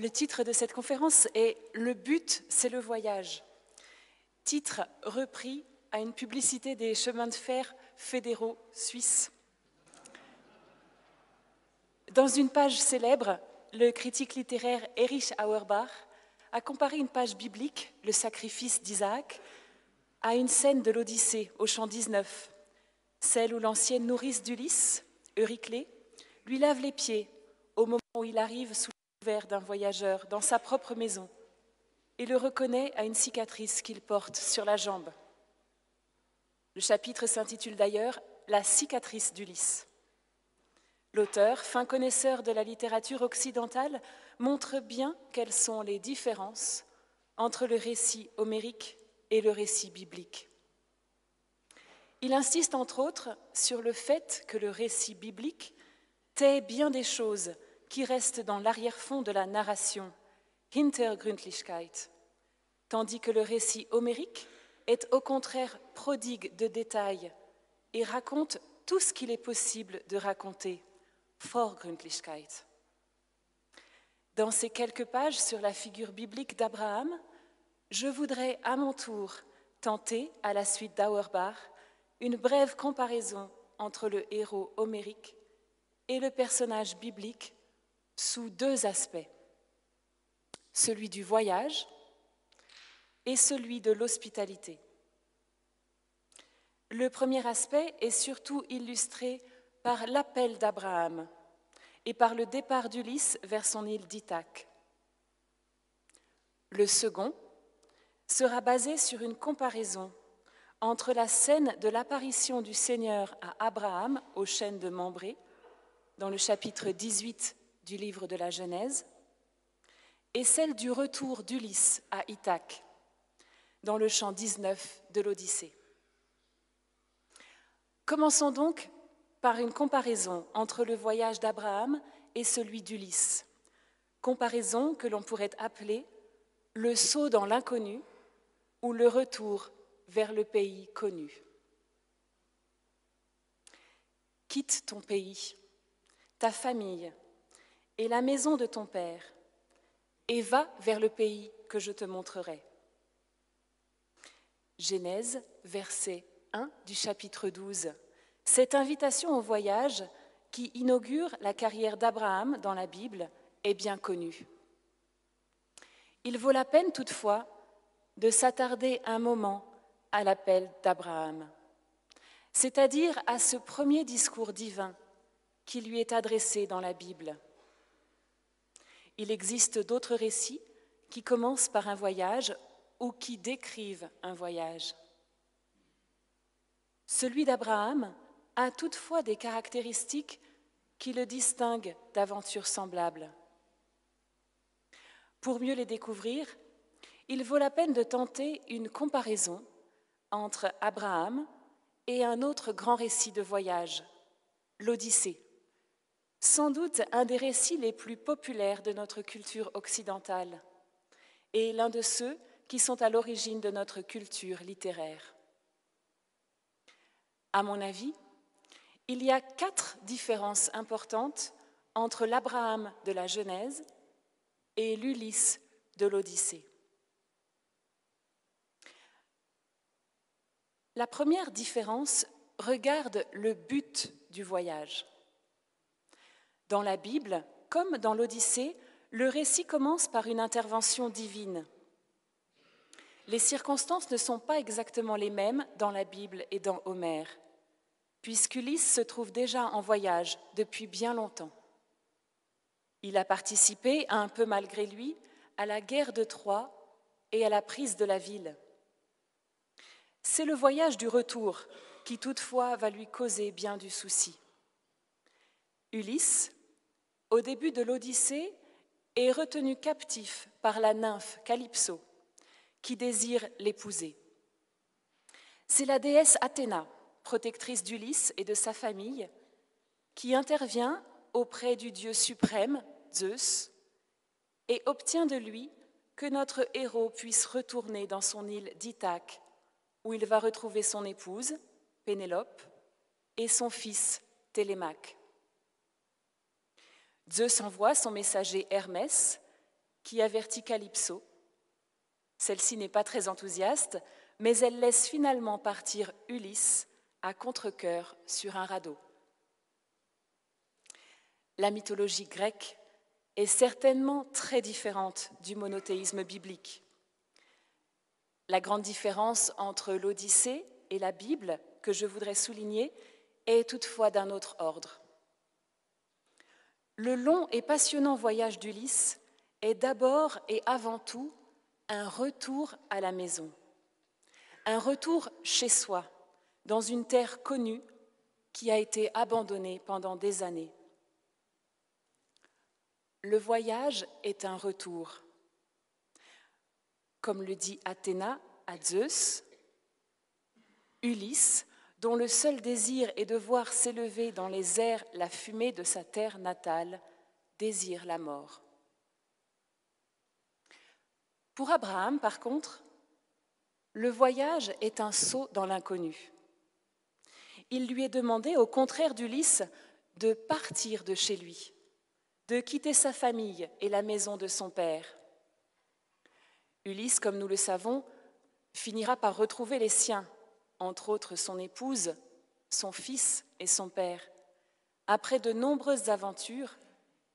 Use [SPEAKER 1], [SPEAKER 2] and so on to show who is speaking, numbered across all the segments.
[SPEAKER 1] Le titre de cette conférence est Le but, c'est le voyage. Titre repris à une publicité des chemins de fer fédéraux suisses. Dans une page célèbre, le critique littéraire Erich Auerbach a comparé une page biblique, le sacrifice d'Isaac, à une scène de l'Odyssée au champ 19, celle où l'ancienne nourrice d'Ulysse, Euryclée, lui lave les pieds au moment où il arrive sous d'un voyageur dans sa propre maison et le reconnaît à une cicatrice qu'il porte sur la jambe. Le chapitre s'intitule d'ailleurs La cicatrice d'Ulysse. L'auteur, fin connaisseur de la littérature occidentale, montre bien quelles sont les différences entre le récit homérique et le récit biblique. Il insiste entre autres sur le fait que le récit biblique tait bien des choses qui restent dans l'arrière-fond de la narration, Hintergründlichkeit, tandis que le récit homérique est au contraire prodigue de détails et raconte tout ce qu'il est possible de raconter, Vorgründlichkeit. Dans ces quelques pages sur la figure biblique d'Abraham, je voudrais à mon tour tenter, à la suite d'Auerbach, une brève comparaison entre le héros homérique et le personnage biblique sous deux aspects, celui du voyage et celui de l'hospitalité. Le premier aspect est surtout illustré par l'appel d'Abraham et par le départ d'Ulysse vers son île d'Ithaque. Le second sera basé sur une comparaison entre la scène de l'apparition du Seigneur à Abraham aux chênes de Mambré, dans le chapitre 18 du livre de la Genèse, et celle du retour d'Ulysse à Ithaque, dans le chant 19 de l'Odyssée. Commençons donc par une comparaison entre le voyage d'Abraham et celui d'Ulysse, comparaison que l'on pourrait appeler le saut dans l'inconnu ou le retour vers le pays connu. Quitte ton pays, ta famille et la maison de ton père, et va vers le pays que je te montrerai. Genèse, verset 1 du chapitre 12. Cette invitation au voyage qui inaugure la carrière d'Abraham dans la Bible est bien connue. Il vaut la peine toutefois de s'attarder un moment à l'appel d'Abraham, c'est-à-dire à ce premier discours divin qui lui est adressé dans la Bible. Il existe d'autres récits qui commencent par un voyage ou qui décrivent un voyage. Celui d'Abraham a toutefois des caractéristiques qui le distinguent d'aventures semblables. Pour mieux les découvrir, il vaut la peine de tenter une comparaison entre Abraham et un autre grand récit de voyage, l'Odyssée, sans doute un des récits les plus populaires de notre culture occidentale et l'un de ceux qui sont à l'origine de notre culture littéraire. À mon avis, il y a quatre différences importantes entre l'Abraham de la Genèse et l'Ulysse de l'Odyssée. La première différence regarde le but du voyage. Dans la Bible, comme dans l'Odyssée, le récit commence par une intervention divine. Les circonstances ne sont pas exactement les mêmes dans la Bible et dans Homère, puisqu'Ulysse se trouve déjà en voyage depuis bien longtemps. Il a participé, un peu malgré lui, à la guerre de Troie et à la prise de la ville. C'est le voyage du retour qui toutefois va lui causer bien du souci. Ulysse, au début de l'Odyssée, est retenu captif par la nymphe Calypso, qui désire l'épouser. C'est la déesse Athéna, protectrice d'Ulysse et de sa famille, qui intervient auprès du dieu suprême, Zeus, et obtient de lui que notre héros puisse retourner dans son île d'Ithaque où il va retrouver son épouse, Pénélope, et son fils, Télémaque. Zeus envoie son messager Hermès, qui avertit Calypso. Celle-ci n'est pas très enthousiaste, mais elle laisse finalement partir Ulysse à contre-coeur sur un radeau. La mythologie grecque est certainement très différente du monothéisme biblique. La grande différence entre l'Odyssée et la Bible que je voudrais souligner est toutefois d'un autre ordre. Le long et passionnant voyage d'Ulysse est d'abord et avant tout un retour à la maison, un retour chez soi, dans une terre connue qui a été abandonnée pendant des années. Le voyage est un retour. Comme le dit Athéna à Zeus, Ulysse, dont le seul désir est de voir s'élever dans les airs la fumée de sa terre natale, désire la mort. Pour Abraham, par contre, le voyage est un saut dans l'inconnu. Il lui est demandé, au contraire d'Ulysse, de partir de chez lui, de quitter sa famille et la maison de son père. Ulysse, comme nous le savons, finira par retrouver les siens, entre autres son épouse, son fils et son père, après de nombreuses aventures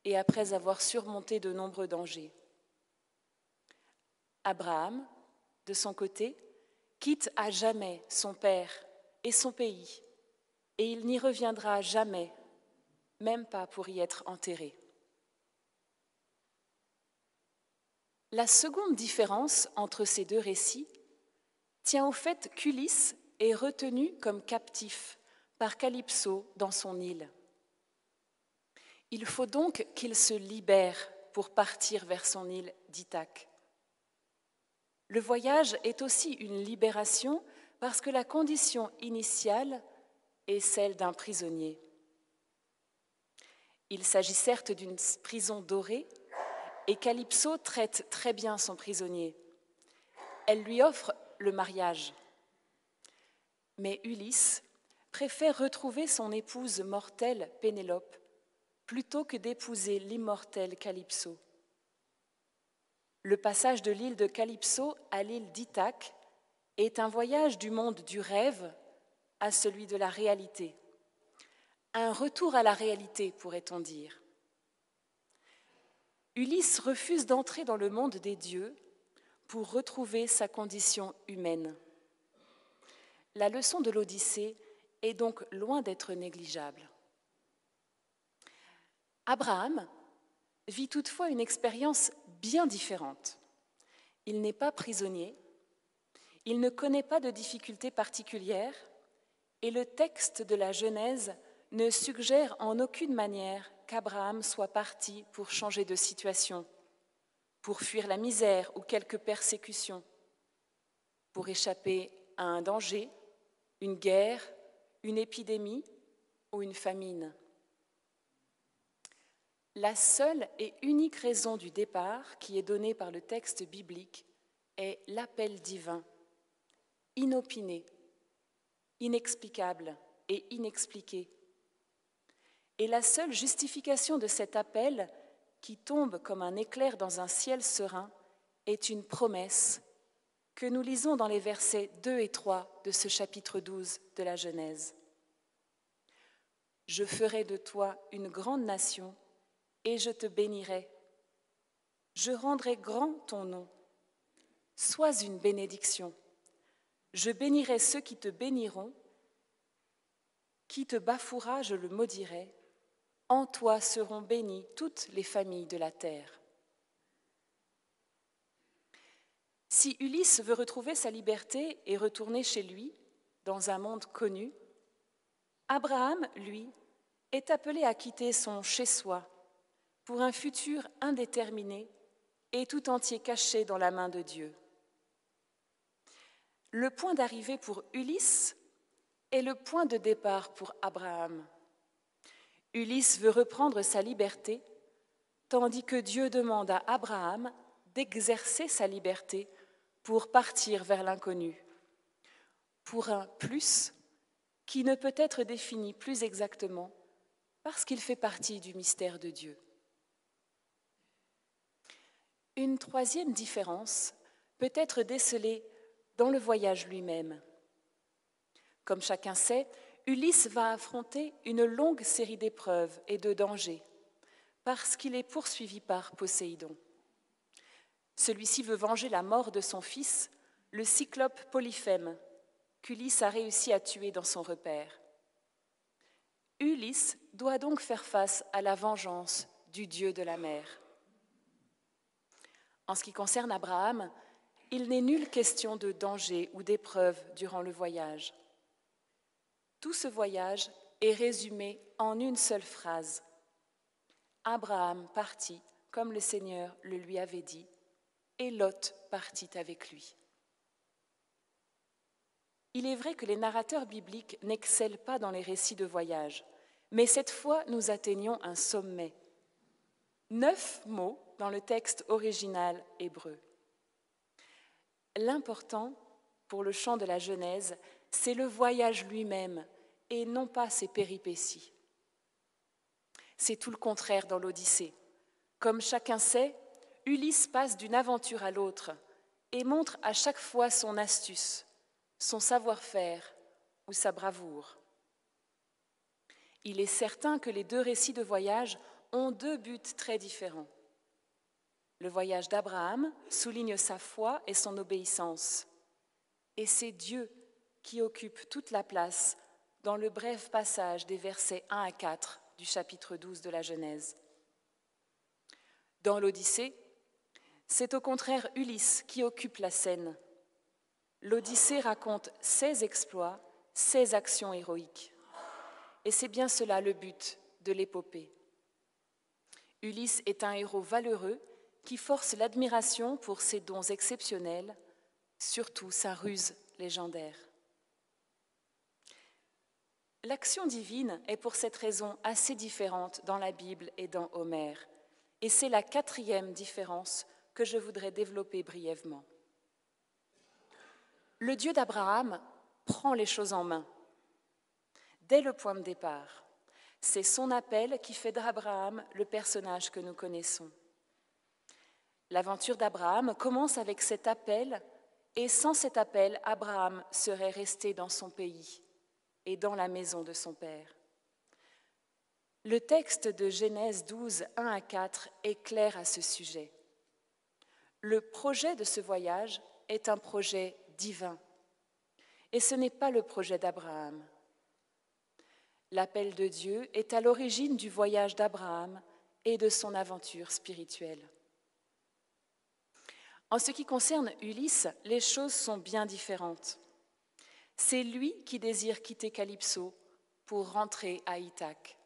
[SPEAKER 1] et après avoir surmonté de nombreux dangers. Abraham, de son côté, quitte à jamais son père et son pays, et il n'y reviendra jamais, même pas pour y être enterré. La seconde différence entre ces deux récits tient au fait qu'Ulysse est retenu comme captif par Calypso dans son île. Il faut donc qu'il se libère pour partir vers son île d'Ithaque. Le voyage est aussi une libération parce que la condition initiale est celle d'un prisonnier. Il s'agit certes d'une prison dorée, et Calypso traite très bien son prisonnier. Elle lui offre le mariage. Mais Ulysse préfère retrouver son épouse mortelle Pénélope plutôt que d'épouser l'immortel Calypso. Le passage de l'île de Calypso à l'île d'Ithaque est un voyage du monde du rêve à celui de la réalité. Un retour à la réalité, pourrait-on dire. Ulysse refuse d'entrer dans le monde des dieux pour retrouver sa condition humaine. La leçon de l'Odyssée est donc loin d'être négligeable. Abraham vit toutefois une expérience bien différente. Il n'est pas prisonnier, il ne connaît pas de difficultés particulières, et le texte de la Genèse ne suggère en aucune manière qu'Abraham soit parti pour changer de situation, pour fuir la misère ou quelque persécution, pour échapper à un danger, une guerre, une épidémie ou une famine. La seule et unique raison du départ qui est donnée par le texte biblique est l'appel divin, inopiné, inexplicable et inexpliqué. Et la seule justification de cet appel, qui tombe comme un éclair dans un ciel serein, est une promesse que nous lisons dans les versets 2 et 3 de ce chapitre 12 de la Genèse. Je ferai de toi une grande nation et je te bénirai. Je rendrai grand ton nom. Sois une bénédiction. Je bénirai ceux qui te béniront. Qui te bafouera, je le maudirai. En toi seront bénies toutes les familles de la terre. Si Ulysse veut retrouver sa liberté et retourner chez lui, dans un monde connu, Abraham, lui, est appelé à quitter son chez-soi pour un futur indéterminé et tout entier caché dans la main de Dieu. Le point d'arrivée pour Ulysse est le point de départ pour Abraham. Ulysse veut reprendre sa liberté, tandis que Dieu demande à Abraham d'exercer sa liberté pour partir vers l'inconnu, pour un plus qui ne peut être défini plus exactement parce qu'il fait partie du mystère de Dieu. Une troisième différence peut être décelée dans le voyage lui-même. Comme chacun sait, Ulysse va affronter une longue série d'épreuves et de dangers parce qu'il est poursuivi par Poséidon. Celui-ci veut venger la mort de son fils, le cyclope Polyphème, qu'Ulysse a réussi à tuer dans son repère. Ulysse doit donc faire face à la vengeance du dieu de la mer. En ce qui concerne Abraham, il n'est nulle question de danger ou d'épreuve durant le voyage. Tout ce voyage est résumé en une seule phrase. Abraham partit comme le Seigneur le lui avait dit, et Lot partit avec lui. Il est vrai que les narrateurs bibliques n'excellent pas dans les récits de voyage, mais cette fois nous atteignons un sommet. Neuf mots dans le texte original hébreu. L'important pour le chant de la Genèse, c'est le voyage lui-même et non pas ses péripéties. C'est tout le contraire dans l'Odyssée. Comme chacun sait, Ulysse passe d'une aventure à l'autre et montre à chaque fois son astuce, son savoir-faire ou sa bravoure. Il est certain que les deux récits de voyage ont deux buts très différents. Le voyage d'Abraham souligne sa foi et son obéissance. Et c'est Dieu qui occupe toute la place dans le bref passage des versets 1 à 4 du chapitre 12 de la Genèse. Dans l'Odyssée, c'est au contraire Ulysse qui occupe la scène. L'Odyssée raconte ses exploits, ses actions héroïques. Et c'est bien cela le but de l'épopée. Ulysse est un héros valeureux qui force l'admiration pour ses dons exceptionnels, surtout sa ruse légendaire. L'action divine est pour cette raison assez différente dans la Bible et dans Homère, et c'est la quatrième différence que je voudrais développer brièvement. Le Dieu d'Abraham prend les choses en main. Dès le point de départ, c'est son appel qui fait d'Abraham le personnage que nous connaissons. L'aventure d'Abraham commence avec cet appel, et sans cet appel, Abraham serait resté dans son pays et dans la maison de son père. Le texte de Genèse 12, 1 à 4 est clair à ce sujet. Le projet de ce voyage est un projet divin, et ce n'est pas le projet d'Abraham. L'appel de Dieu est à l'origine du voyage d'Abraham et de son aventure spirituelle. En ce qui concerne Ulysse, les choses sont bien différentes. C'est lui qui désire quitter Calypso pour rentrer à Ithaque.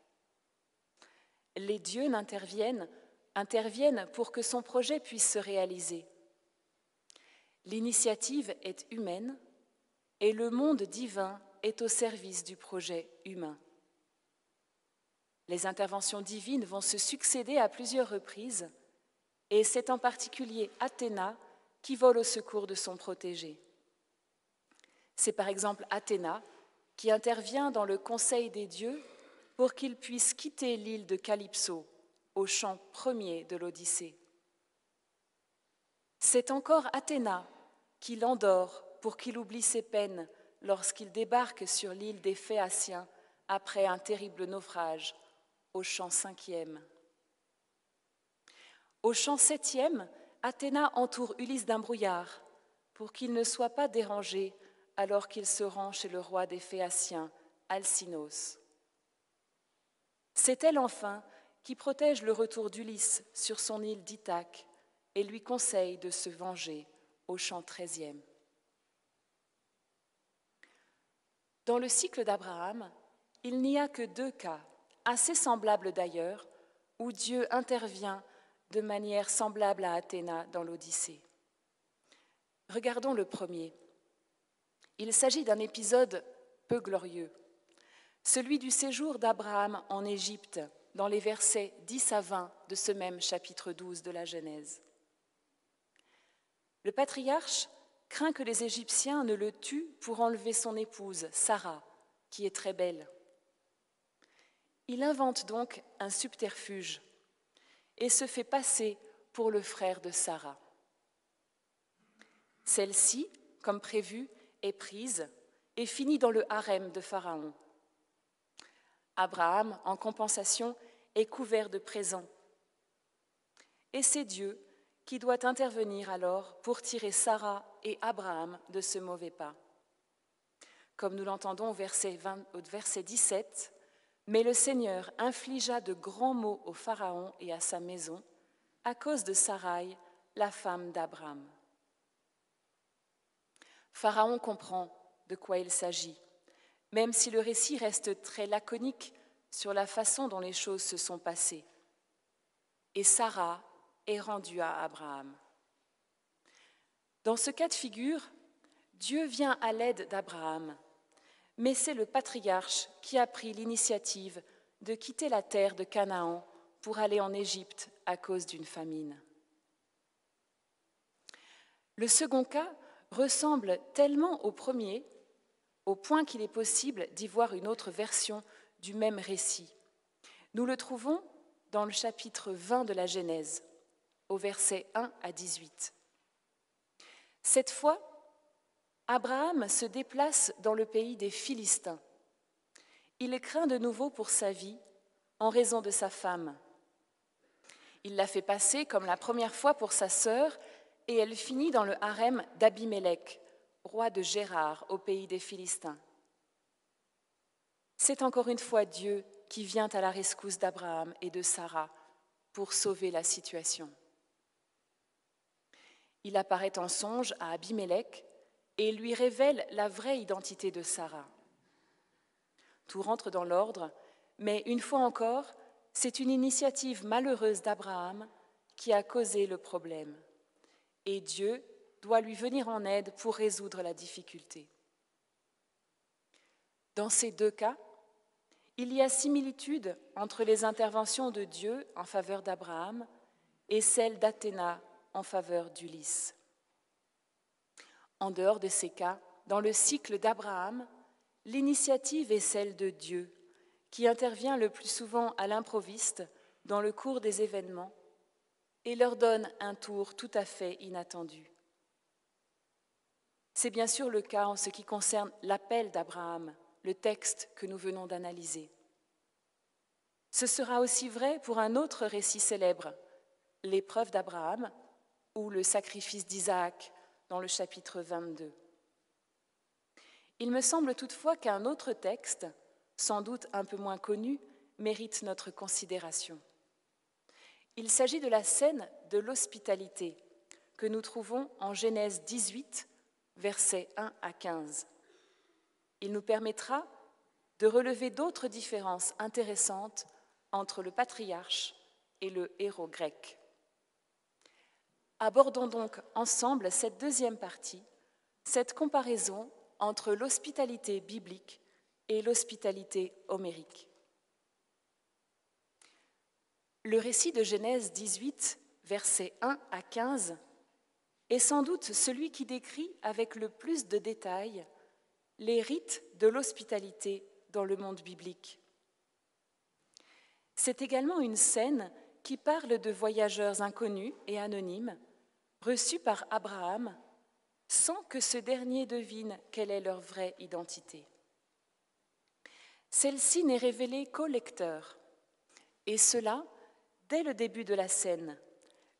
[SPEAKER 1] Les dieux n'interviennent interviennent pour que son projet puisse se réaliser. L'initiative est humaine et le monde divin est au service du projet humain. Les interventions divines vont se succéder à plusieurs reprises et c'est en particulier Athéna qui vole au secours de son protégé. C'est par exemple Athéna qui intervient dans le Conseil des dieux pour qu'il puisse quitter l'île de Calypso au chant premier de l'Odyssée. C'est encore Athéna qui l'endort pour qu'il oublie ses peines lorsqu'il débarque sur l'île des Phéaciens après un terrible naufrage, au chant cinquième. Au chant septième, Athéna entoure Ulysse d'un brouillard pour qu'il ne soit pas dérangé alors qu'il se rend chez le roi des Phéaciens, Alcinos. C'est elle enfin qui protège le retour d'Ulysse sur son île d'Ithaque et lui conseille de se venger au chant treizième. Dans le cycle d'Abraham, il n'y a que deux cas, assez semblables d'ailleurs, où Dieu intervient de manière semblable à Athéna dans l'Odyssée. Regardons le premier. Il s'agit d'un épisode peu glorieux, celui du séjour d'Abraham en Égypte, dans les versets 10 à 20 de ce même chapitre 12 de la Genèse. Le patriarche craint que les Égyptiens ne le tuent pour enlever son épouse, Sarah, qui est très belle. Il invente donc un subterfuge et se fait passer pour le frère de Sarah. Celle-ci, comme prévu, est prise et finit dans le harem de Pharaon. Abraham, en compensation, est couvert de présents. Et c'est Dieu qui doit intervenir alors pour tirer Sarah et Abraham de ce mauvais pas. Comme nous l'entendons au verset, au verset 17, mais le Seigneur infligea de grands maux au Pharaon et à sa maison à cause de Sarai, la femme d'Abraham. Pharaon comprend de quoi il s'agit, même si le récit reste très laconique sur la façon dont les choses se sont passées. Et Sarah est rendue à Abraham. Dans ce cas de figure, Dieu vient à l'aide d'Abraham, mais c'est le patriarche qui a pris l'initiative de quitter la terre de Canaan pour aller en Égypte à cause d'une famine. Le second cas ressemble tellement au premier, au point qu'il est possible d'y voir une autre version du même récit. Nous le trouvons dans le chapitre 20 de la Genèse, au verset 1 à 18. Cette fois, Abraham se déplace dans le pays des Philistins. Il craint de nouveau pour sa vie en raison de sa femme. Il la fait passer comme la première fois pour sa sœur et elle finit dans le harem d'Abimélec, roi de Gérard au pays des Philistins. C'est encore une fois Dieu qui vient à la rescousse d'Abraham et de Sarah pour sauver la situation. Il apparaît en songe à Abimélec et lui révèle la vraie identité de Sarah. Tout rentre dans l'ordre, mais une fois encore, c'est une initiative malheureuse d'Abraham qui a causé le problème et Dieu doit lui venir en aide pour résoudre la difficulté. Dans ces deux cas, il y a similitude entre les interventions de Dieu en faveur d'Abraham et celles d'Athéna en faveur d'Ulysse. En dehors de ces cas, dans le cycle d'Abraham, l'initiative est celle de Dieu, qui intervient le plus souvent à l'improviste dans le cours des événements et leur donne un tour tout à fait inattendu. C'est bien sûr le cas en ce qui concerne l'appel d'Abraham, le texte que nous venons d'analyser. Ce sera aussi vrai pour un autre récit célèbre, l'épreuve d'Abraham ou le sacrifice d'Isaac dans le chapitre 22. Il me semble toutefois qu'un autre texte, sans doute un peu moins connu, mérite notre considération. Il s'agit de la scène de l'hospitalité que nous trouvons en Genèse 18, versets 1 à 15. Il nous permettra de relever d'autres différences intéressantes entre le patriarche et le héros grec. Abordons donc ensemble cette deuxième partie, cette comparaison entre l'hospitalité biblique et l'hospitalité homérique. Le récit de Genèse 18, versets 1 à 15, est sans doute celui qui décrit avec le plus de détails les rites de l'hospitalité dans le monde biblique. C'est également une scène qui parle de voyageurs inconnus et anonymes reçus par Abraham sans que ce dernier devine quelle est leur vraie identité. Celle-ci n'est révélée qu'au lecteur, et cela dès le début de la scène,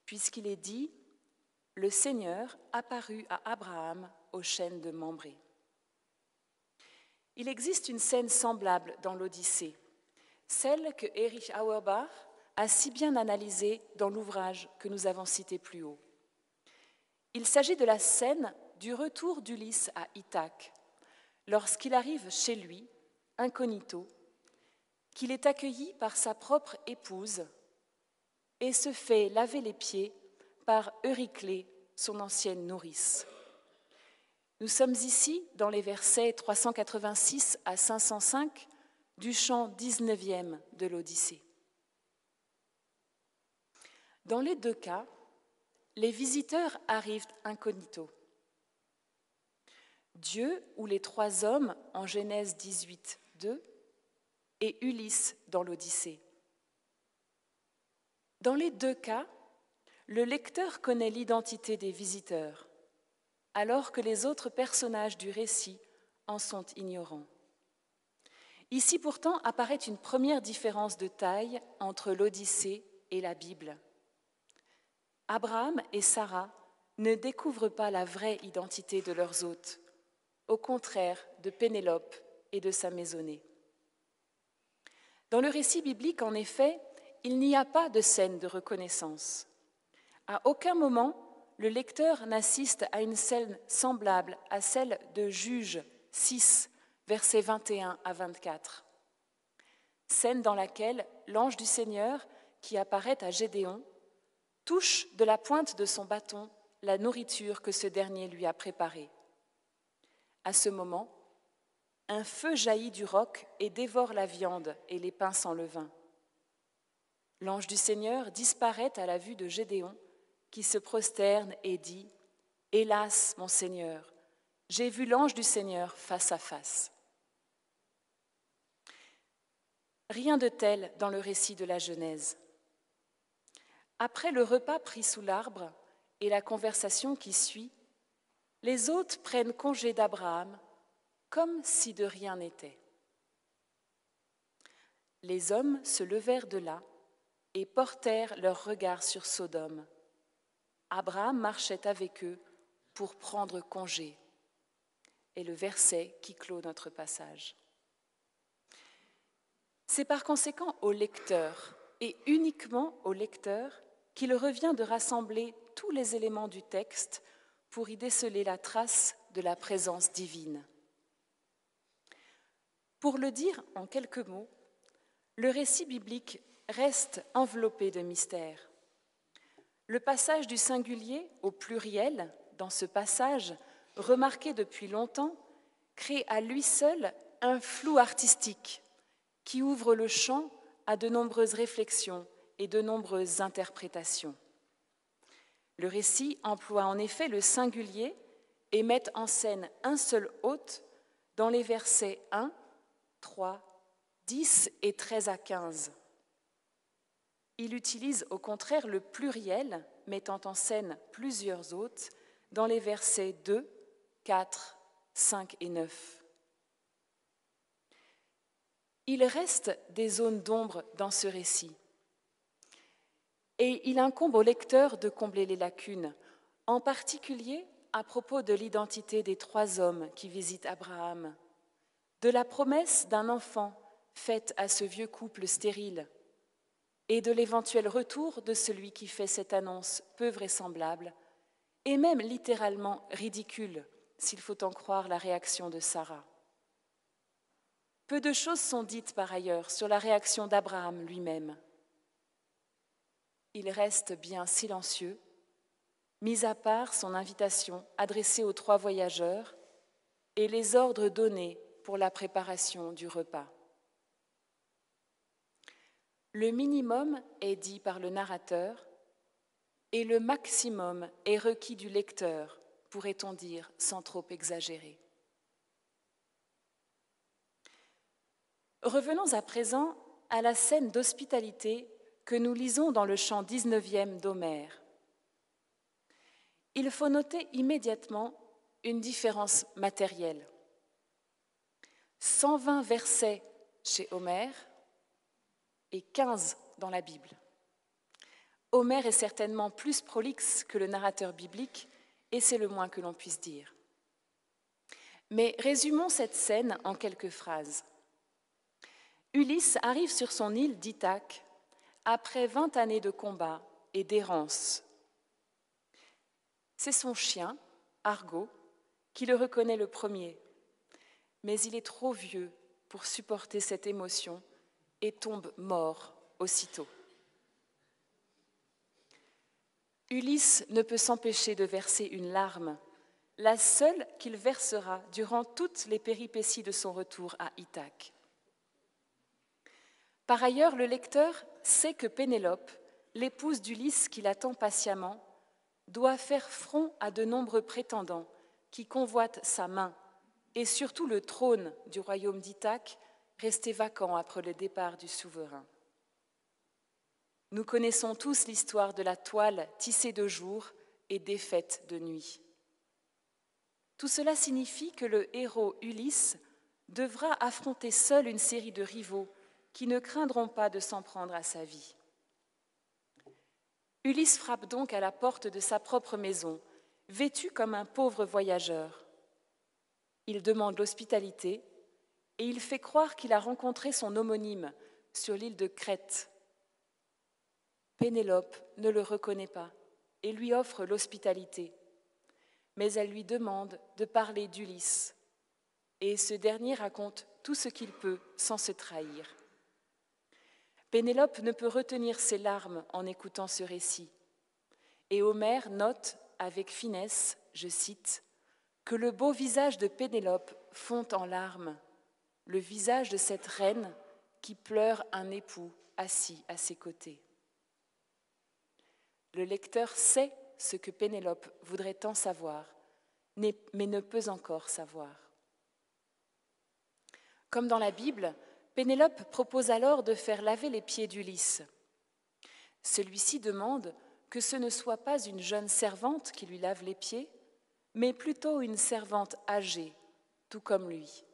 [SPEAKER 1] puisqu'il est dit Le Seigneur apparut à Abraham aux chênes de Mambré. Il existe une scène semblable dans l'Odyssée, celle que Erich Auerbach a si bien analysée dans l'ouvrage que nous avons cité plus haut. Il s'agit de la scène du retour d'Ulysse à Ithaque, lorsqu'il arrive chez lui, incognito, qu'il est accueilli par sa propre épouse, et se fait laver les pieds par Euryclée, son ancienne nourrice. Nous sommes ici dans les versets 386 à 505 du chant 19e de l'Odyssée. Dans les deux cas, les visiteurs arrivent incognito. Dieu ou les trois hommes en Genèse 18, 2 et Ulysse dans l'Odyssée. Dans les deux cas, le lecteur connaît l'identité des visiteurs, alors que les autres personnages du récit en sont ignorants. Ici pourtant apparaît une première différence de taille entre l'Odyssée et la Bible. Abraham et Sarah ne découvrent pas la vraie identité de leurs hôtes, au contraire de Pénélope et de sa maisonnée. Dans le récit biblique, en effet, il n'y a pas de scène de reconnaissance. À aucun moment, le lecteur n'assiste à une scène semblable à celle de Juge 6, versets 21 à 24. Scène dans laquelle l'ange du Seigneur, qui apparaît à Gédéon, touche de la pointe de son bâton la nourriture que ce dernier lui a préparée. À ce moment, un feu jaillit du roc et dévore la viande et les pains sans levain. L'ange du Seigneur disparaît à la vue de Gédéon, qui se prosterne et dit, Hélas, mon Seigneur, j'ai vu l'ange du Seigneur face à face. Rien de tel dans le récit de la Genèse. Après le repas pris sous l'arbre et la conversation qui suit, les hôtes prennent congé d'Abraham comme si de rien n'était. Les hommes se levèrent de là et portèrent leur regard sur Sodome. Abraham marchait avec eux pour prendre congé. Et le verset qui clôt notre passage. C'est par conséquent au lecteur, et uniquement au lecteur, qu'il revient de rassembler tous les éléments du texte pour y déceler la trace de la présence divine. Pour le dire en quelques mots, le récit biblique reste enveloppé de mystères. Le passage du singulier au pluriel, dans ce passage, remarqué depuis longtemps, crée à lui seul un flou artistique qui ouvre le champ à de nombreuses réflexions et de nombreuses interprétations. Le récit emploie en effet le singulier et met en scène un seul hôte dans les versets 1 3, 10 et 13 à 15. Il utilise au contraire le pluriel, mettant en scène plusieurs hôtes, dans les versets 2, 4, 5 et 9. Il reste des zones d'ombre dans ce récit. Et il incombe au lecteur de combler les lacunes, en particulier à propos de l'identité des trois hommes qui visitent Abraham, de la promesse d'un enfant faite à ce vieux couple stérile et de l'éventuel retour de celui qui fait cette annonce peu vraisemblable et même littéralement ridicule, s'il faut en croire la réaction de Sarah. Peu de choses sont dites par ailleurs sur la réaction d'Abraham lui-même. Il reste bien silencieux, mis à part son invitation adressée aux trois voyageurs et les ordres donnés pour la préparation du repas. Le minimum est dit par le narrateur et le maximum est requis du lecteur, pourrait-on dire sans trop exagérer. Revenons à présent à la scène d'hospitalité que nous lisons dans le chant 19e d'Homère. Il faut noter immédiatement une différence matérielle. 120 versets chez Homère et 15 dans la Bible. Homère est certainement plus prolixe que le narrateur biblique, et c'est le moins que l'on puisse dire. Mais résumons cette scène en quelques phrases. Ulysse arrive sur son île d'Ithaque après vingt années de combat et d'errance. C'est son chien, Argo, qui le reconnaît le premier mais il est trop vieux pour supporter cette émotion et tombe mort aussitôt. Ulysse ne peut s'empêcher de verser une larme, la seule qu'il versera durant toutes les péripéties de son retour à Ithaque. Par ailleurs, le lecteur sait que Pénélope, l'épouse d'Ulysse qui l'attend patiemment, doit faire front à de nombreux prétendants qui convoitent sa main et surtout le trône du royaume d'Ithaque resté vacant après le départ du souverain. Nous connaissons tous l'histoire de la toile tissée de jour et défaite de nuit. Tout cela signifie que le héros Ulysse devra affronter seul une série de rivaux qui ne craindront pas de s'en prendre à sa vie. Ulysse frappe donc à la porte de sa propre maison, vêtu comme un pauvre voyageur. Il demande l'hospitalité et il fait croire qu'il a rencontré son homonyme sur l'île de Crète. Pénélope ne le reconnaît pas et lui offre l'hospitalité, mais elle lui demande de parler d'Ulysse, et ce dernier raconte tout ce qu'il peut sans se trahir. Pénélope ne peut retenir ses larmes en écoutant ce récit, et Homère note avec finesse, je cite, que le beau visage de Pénélope fond en larmes, le visage de cette reine qui pleure un époux assis à ses côtés. Le lecteur sait ce que Pénélope voudrait tant savoir, mais ne peut encore savoir. Comme dans la Bible, Pénélope propose alors de faire laver les pieds d'Ulysse. Celui-ci demande que ce ne soit pas une jeune servante qui lui lave les pieds, mais plutôt une servante âgée, tout comme lui.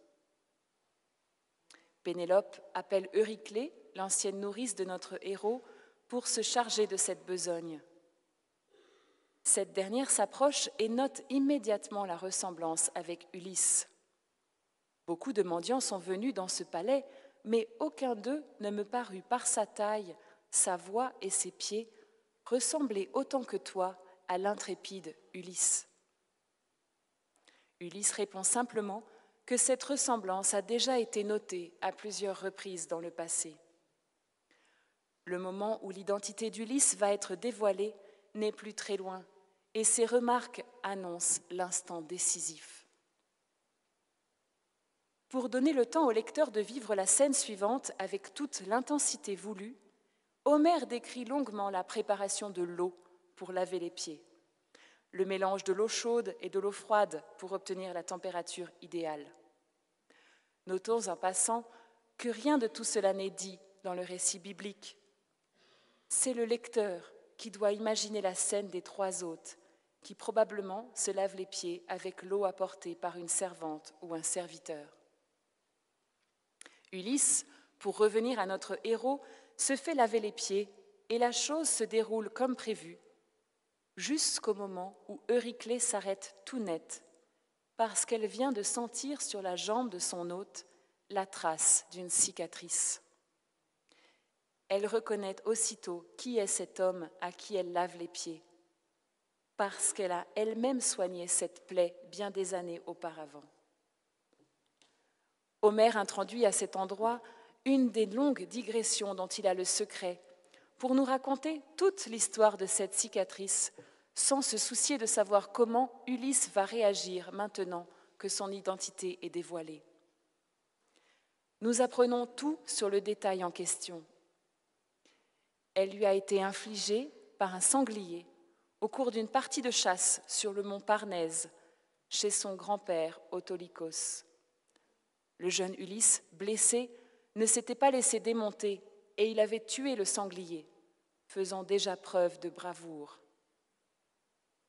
[SPEAKER 1] Pénélope appelle Euryclée, l'ancienne nourrice de notre héros, pour se charger de cette besogne. Cette dernière s'approche et note immédiatement la ressemblance avec Ulysse. Beaucoup de mendiants sont venus dans ce palais, mais aucun d'eux ne me parut par sa taille, sa voix et ses pieds ressembler autant que toi à l'intrépide Ulysse. Ulysse répond simplement que cette ressemblance a déjà été notée à plusieurs reprises dans le passé. Le moment où l'identité d'Ulysse va être dévoilée n'est plus très loin, et ces remarques annoncent l'instant décisif. Pour donner le temps au lecteur de vivre la scène suivante avec toute l'intensité voulue, Homère décrit longuement la préparation de l'eau pour laver les pieds, le mélange de l'eau chaude et de l'eau froide pour obtenir la température idéale. Notons en passant que rien de tout cela n'est dit dans le récit biblique. C'est le lecteur qui doit imaginer la scène des trois hôtes qui probablement se lavent les pieds avec l'eau apportée par une servante ou un serviteur. Ulysse, pour revenir à notre héros, se fait laver les pieds et la chose se déroule comme prévu, jusqu'au moment où Euryclée s'arrête tout net, parce qu'elle vient de sentir sur la jambe de son hôte la trace d'une cicatrice. Elle reconnaît aussitôt qui est cet homme à qui elle lave les pieds, parce qu'elle a elle-même soigné cette plaie bien des années auparavant. Homère introduit à cet endroit une des longues digressions dont il a le secret, pour nous raconter toute l'histoire de cette cicatrice, sans se soucier de savoir comment Ulysse va réagir maintenant que son identité est dévoilée. Nous apprenons tout sur le détail en question. Elle lui a été infligée par un sanglier au cours d'une partie de chasse sur le mont Parnaise, chez son grand-père Autolycos. Le jeune Ulysse, blessé, ne s'était pas laissé démonter et il avait tué le sanglier, faisant déjà preuve de bravoure.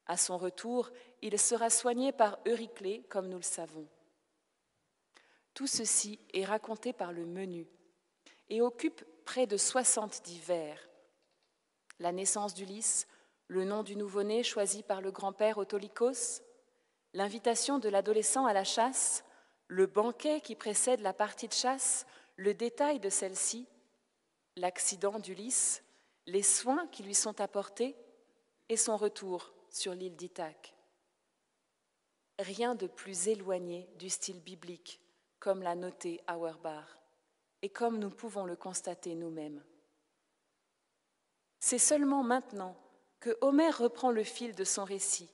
[SPEAKER 1] À son retour, il sera soigné par Euryclée, comme nous le savons. Tout ceci est raconté par le menu et occupe près de 70 vers. La naissance d'Ulysse, le nom du nouveau-né choisi par le grand-père Autolycos, l'invitation de l'adolescent à la chasse, le banquet qui précède la partie de chasse, le détail de celle-ci, l'accident d'Ulysse, les soins qui lui sont apportés et son retour sur l'île d'Ithaque. Rien de plus éloigné du style biblique, comme l'a noté Auerbach, et comme nous pouvons le constater nous-mêmes. C'est seulement maintenant que Homère reprend le fil de son récit,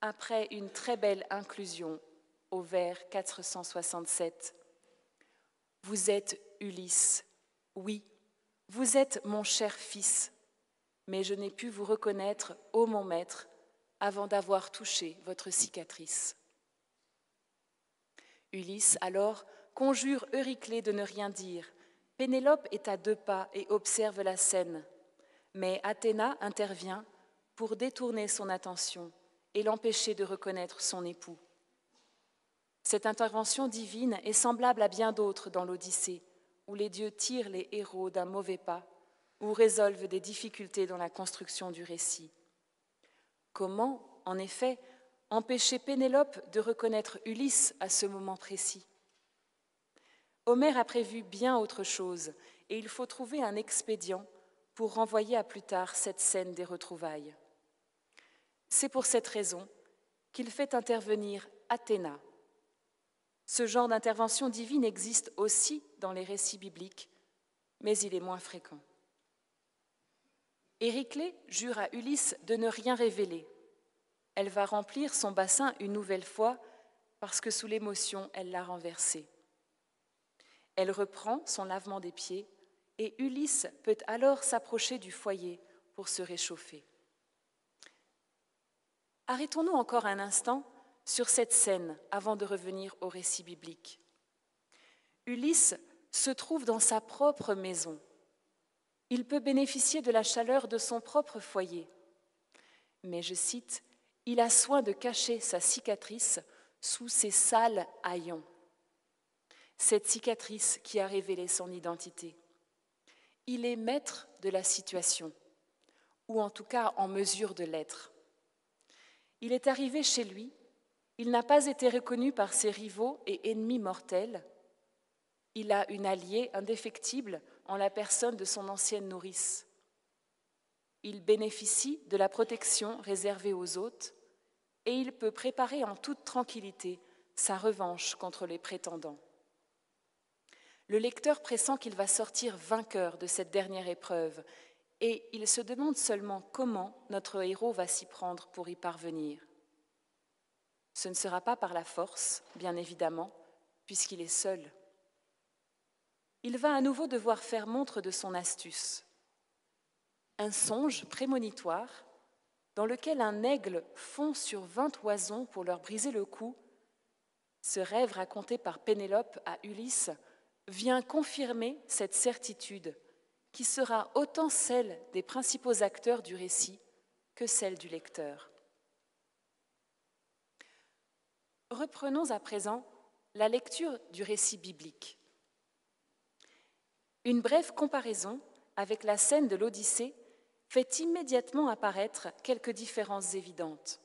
[SPEAKER 1] après une très belle inclusion au vers 467. Vous êtes Ulysse, oui, vous êtes mon cher fils, mais je n'ai pu vous reconnaître, ô mon maître, avant d'avoir touché votre cicatrice. Ulysse, alors, conjure Euryclée de ne rien dire. Pénélope est à deux pas et observe la scène. Mais Athéna intervient pour détourner son attention et l'empêcher de reconnaître son époux. Cette intervention divine est semblable à bien d'autres dans l'Odyssée, où les dieux tirent les héros d'un mauvais pas ou résolvent des difficultés dans la construction du récit. Comment, en effet, empêcher Pénélope de reconnaître Ulysse à ce moment précis? Homère a prévu bien autre chose, et il faut trouver un expédient pour renvoyer à plus tard cette scène des retrouvailles. C'est pour cette raison qu'il fait intervenir Athéna. Ce genre d'intervention divine existe aussi dans les récits bibliques, mais il est moins fréquent. Ériclée jure à Ulysse de ne rien révéler. Elle va remplir son bassin une nouvelle fois parce que sous l'émotion, elle l'a renversé. Elle reprend son lavement des pieds et Ulysse peut alors s'approcher du foyer pour se réchauffer. Arrêtons-nous encore un instant sur cette scène avant de revenir au récit biblique. Ulysse se trouve dans sa propre maison. Il peut bénéficier de la chaleur de son propre foyer. Mais je cite, Il a soin de cacher sa cicatrice sous ses sales haillons cette cicatrice qui a révélé son identité. Il est maître de la situation, ou en tout cas en mesure de l'être. Il est arrivé chez lui, il n'a pas été reconnu par ses rivaux et ennemis mortels, il a une alliée indéfectible en la personne de son ancienne nourrice. Il bénéficie de la protection réservée aux hôtes et il peut préparer en toute tranquillité sa revanche contre les prétendants. Le lecteur pressent qu'il va sortir vainqueur de cette dernière épreuve et il se demande seulement comment notre héros va s'y prendre pour y parvenir. Ce ne sera pas par la force, bien évidemment, puisqu'il est seul. Il va à nouveau devoir faire montre de son astuce. Un songe prémonitoire dans lequel un aigle fond sur vingt oisons pour leur briser le cou, ce rêve raconté par Pénélope à Ulysse vient confirmer cette certitude qui sera autant celle des principaux acteurs du récit que celle du lecteur. Reprenons à présent la lecture du récit biblique. Une brève comparaison avec la scène de l'Odyssée fait immédiatement apparaître quelques différences évidentes.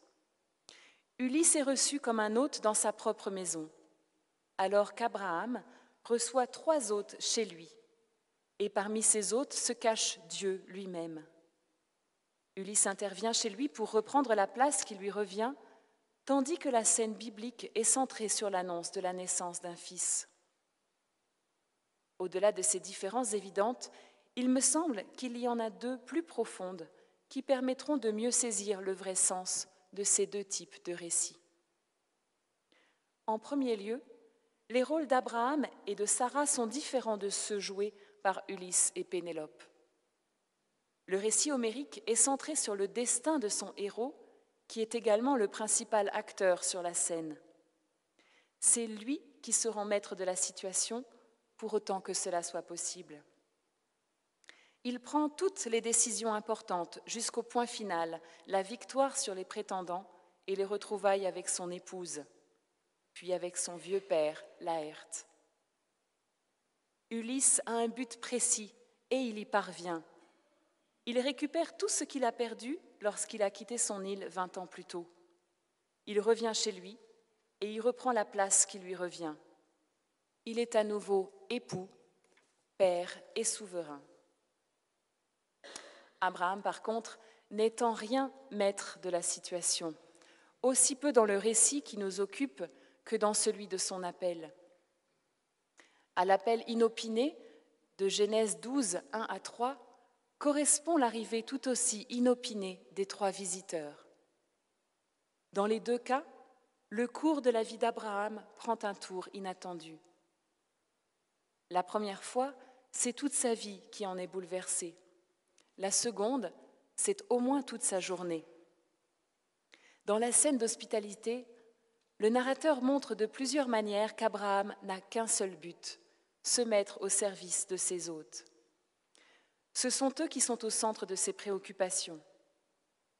[SPEAKER 1] Ulysse est reçu comme un hôte dans sa propre maison, alors qu'Abraham reçoit trois hôtes chez lui, et parmi ces hôtes se cache Dieu lui-même. Ulysse intervient chez lui pour reprendre la place qui lui revient, tandis que la scène biblique est centrée sur l'annonce de la naissance d'un fils. Au-delà de ces différences évidentes, il me semble qu'il y en a deux plus profondes qui permettront de mieux saisir le vrai sens de ces deux types de récits. En premier lieu, les rôles d'Abraham et de Sarah sont différents de ceux joués par Ulysse et Pénélope. Le récit homérique est centré sur le destin de son héros, qui est également le principal acteur sur la scène. C'est lui qui se rend maître de la situation, pour autant que cela soit possible. Il prend toutes les décisions importantes jusqu'au point final, la victoire sur les prétendants et les retrouvailles avec son épouse puis avec son vieux père, Laerte. Ulysse a un but précis et il y parvient. Il récupère tout ce qu'il a perdu lorsqu'il a quitté son île vingt ans plus tôt. Il revient chez lui et y reprend la place qui lui revient. Il est à nouveau époux, père et souverain. Abraham, par contre, n'est en rien maître de la situation. Aussi peu dans le récit qui nous occupe que dans celui de son appel. À l'appel inopiné de Genèse 12, 1 à 3, correspond l'arrivée tout aussi inopinée des trois visiteurs. Dans les deux cas, le cours de la vie d'Abraham prend un tour inattendu. La première fois, c'est toute sa vie qui en est bouleversée. La seconde, c'est au moins toute sa journée. Dans la scène d'hospitalité, le narrateur montre de plusieurs manières qu'Abraham n'a qu'un seul but, se mettre au service de ses hôtes. Ce sont eux qui sont au centre de ses préoccupations.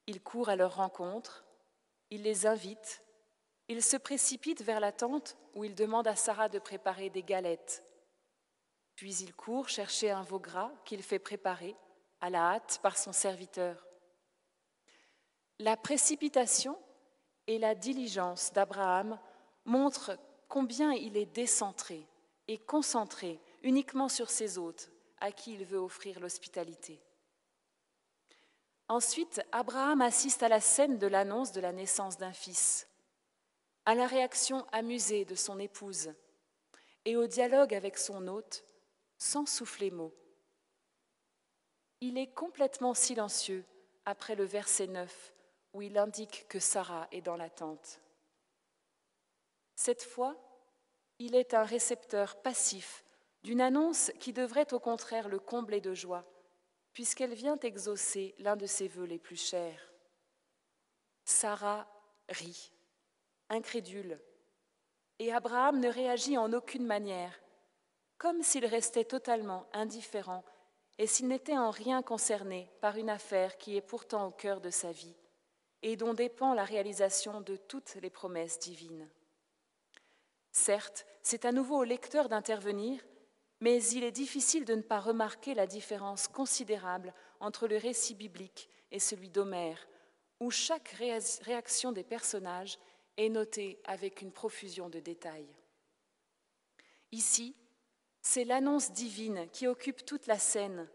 [SPEAKER 1] Il court à leur rencontre, il les invite, il se précipite vers la tente où il demande à Sarah de préparer des galettes. Puis il court chercher un veau gras qu'il fait préparer à la hâte par son serviteur. La précipitation et la diligence d'Abraham montrent combien il est décentré et concentré uniquement sur ses hôtes à qui il veut offrir l'hospitalité. Ensuite, Abraham assiste à la scène de l'annonce de la naissance d'un fils, à la réaction amusée de son épouse et au dialogue avec son hôte sans souffler mot. Il est complètement silencieux après le verset 9 où il indique que Sarah est dans l'attente. Cette fois, il est un récepteur passif d'une annonce qui devrait au contraire le combler de joie, puisqu'elle vient exaucer l'un de ses vœux les plus chers. Sarah rit, incrédule, et Abraham ne réagit en aucune manière, comme s'il restait totalement indifférent et s'il n'était en rien concerné par une affaire qui est pourtant au cœur de sa vie et dont dépend la réalisation de toutes les promesses divines. Certes, c'est à nouveau au lecteur d'intervenir, mais il est difficile de ne pas remarquer la différence considérable entre le récit biblique et celui d'Homère, où chaque réaction des personnages est notée avec une profusion de détails. Ici, c'est l'annonce divine qui occupe toute la scène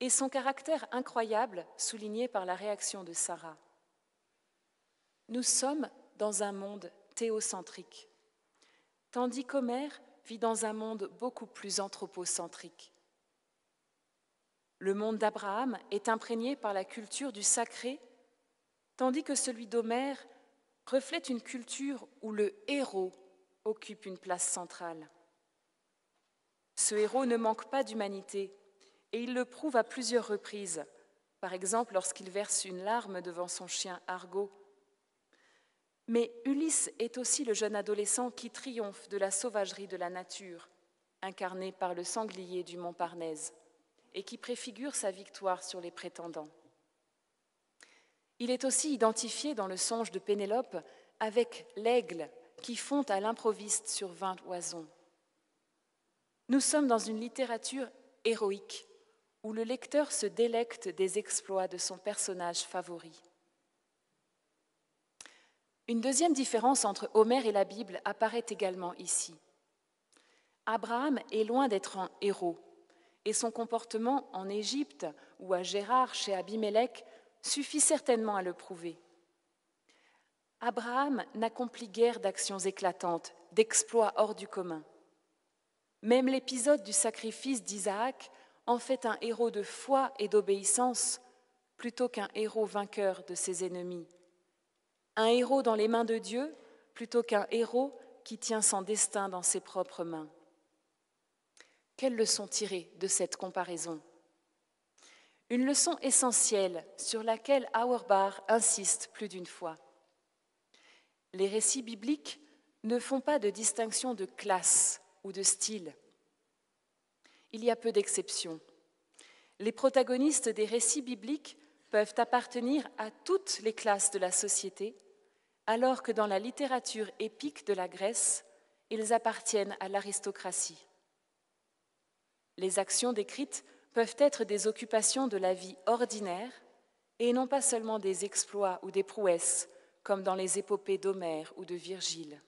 [SPEAKER 1] et son caractère incroyable souligné par la réaction de Sarah. Nous sommes dans un monde théocentrique, tandis qu'Homère vit dans un monde beaucoup plus anthropocentrique. Le monde d'Abraham est imprégné par la culture du sacré, tandis que celui d'Homère reflète une culture où le héros occupe une place centrale. Ce héros ne manque pas d'humanité, et il le prouve à plusieurs reprises, par exemple lorsqu'il verse une larme devant son chien Argo mais Ulysse est aussi le jeune adolescent qui triomphe de la sauvagerie de la nature, incarné par le sanglier du mont Parnaise, et qui préfigure sa victoire sur les prétendants. Il est aussi identifié dans le songe de Pénélope avec l'aigle qui fond à l'improviste sur vingt oisons. Nous sommes dans une littérature héroïque où le lecteur se délecte des exploits de son personnage favori. Une deuxième différence entre Homère et la Bible apparaît également ici. Abraham est loin d'être un héros, et son comportement en Égypte ou à Gérard chez Abimélec suffit certainement à le prouver. Abraham n'accomplit guère d'actions éclatantes, d'exploits hors du commun. Même l'épisode du sacrifice d'Isaac en fait un héros de foi et d'obéissance plutôt qu'un héros vainqueur de ses ennemis un héros dans les mains de Dieu plutôt qu'un héros qui tient son destin dans ses propres mains. Quelle leçon tirer de cette comparaison? Une leçon essentielle sur laquelle Auerbach insiste plus d'une fois. Les récits bibliques ne font pas de distinction de classe ou de style. Il y a peu d'exceptions. Les protagonistes des récits bibliques peuvent appartenir à toutes les classes de la société, alors que dans la littérature épique de la Grèce, ils appartiennent à l'aristocratie. Les actions décrites peuvent être des occupations de la vie ordinaire et non pas seulement des exploits ou des prouesses, comme dans les épopées d'Homère ou de Virgile.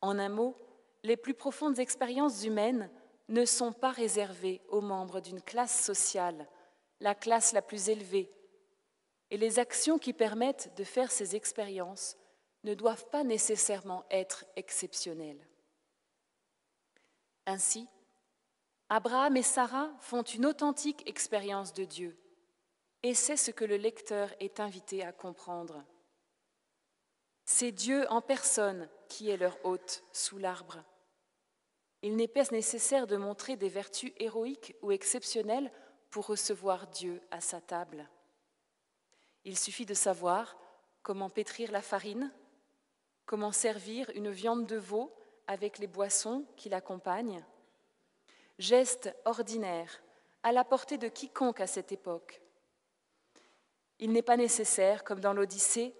[SPEAKER 1] En un mot, les plus profondes expériences humaines ne sont pas réservées aux membres d'une classe sociale la classe la plus élevée. Et les actions qui permettent de faire ces expériences ne doivent pas nécessairement être exceptionnelles. Ainsi, Abraham et Sarah font une authentique expérience de Dieu, et c'est ce que le lecteur est invité à comprendre. C'est Dieu en personne qui est leur hôte sous l'arbre. Il n'est pas nécessaire de montrer des vertus héroïques ou exceptionnelles pour recevoir Dieu à sa table. Il suffit de savoir comment pétrir la farine, comment servir une viande de veau avec les boissons qui l'accompagnent. Gestes ordinaires à la portée de quiconque à cette époque. Il n'est pas nécessaire, comme dans l'Odyssée,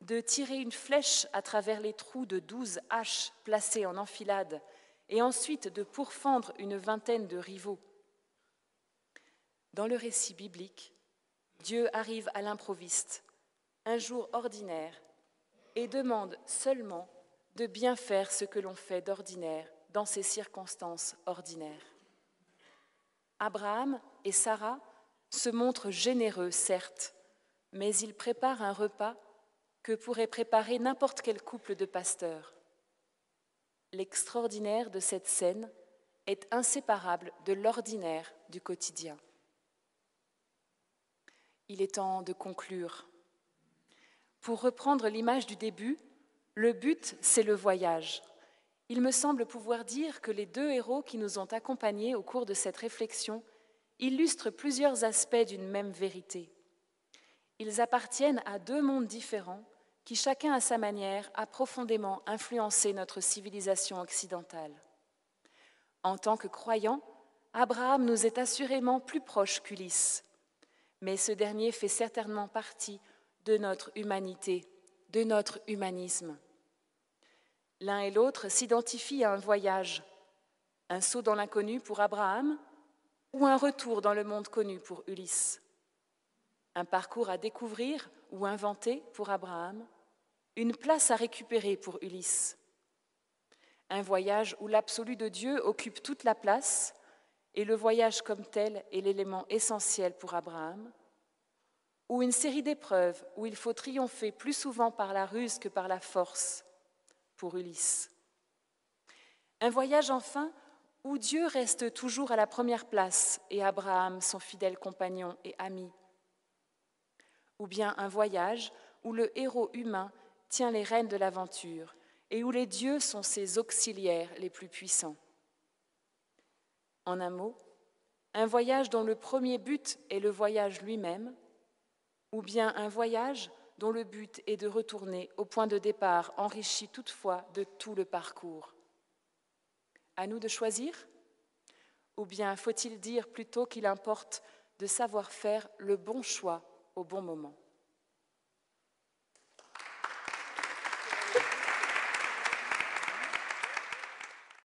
[SPEAKER 1] de tirer une flèche à travers les trous de douze haches placées en enfilade et ensuite de pourfendre une vingtaine de rivaux. Dans le récit biblique, Dieu arrive à l'improviste, un jour ordinaire, et demande seulement de bien faire ce que l'on fait d'ordinaire dans ces circonstances ordinaires. Abraham et Sarah se montrent généreux, certes, mais ils préparent un repas que pourrait préparer n'importe quel couple de pasteurs. L'extraordinaire de cette scène est inséparable de l'ordinaire du quotidien. Il est temps de conclure. Pour reprendre l'image du début, le but, c'est le voyage. Il me semble pouvoir dire que les deux héros qui nous ont accompagnés au cours de cette réflexion illustrent plusieurs aspects d'une même vérité. Ils appartiennent à deux mondes différents qui, chacun à sa manière, a profondément influencé notre civilisation occidentale. En tant que croyant, Abraham nous est assurément plus proche qu'Ulysse, mais ce dernier fait certainement partie de notre humanité, de notre humanisme. L'un et l'autre s'identifient à un voyage, un saut dans l'inconnu pour Abraham ou un retour dans le monde connu pour Ulysse, un parcours à découvrir ou inventer pour Abraham une place à récupérer pour Ulysse. Un voyage où l'absolu de Dieu occupe toute la place et le voyage comme tel est l'élément essentiel pour Abraham. Ou une série d'épreuves où il faut triompher plus souvent par la ruse que par la force pour Ulysse. Un voyage enfin où Dieu reste toujours à la première place et Abraham son fidèle compagnon et ami. Ou bien un voyage où le héros humain tient les rênes de l'aventure et où les dieux sont ses auxiliaires les plus puissants. En un mot, un voyage dont le premier but est le voyage lui-même, ou bien un voyage dont le but est de retourner au point de départ, enrichi toutefois de tout le parcours. À nous de choisir Ou bien faut-il dire plutôt qu'il importe de savoir faire le bon choix au bon moment?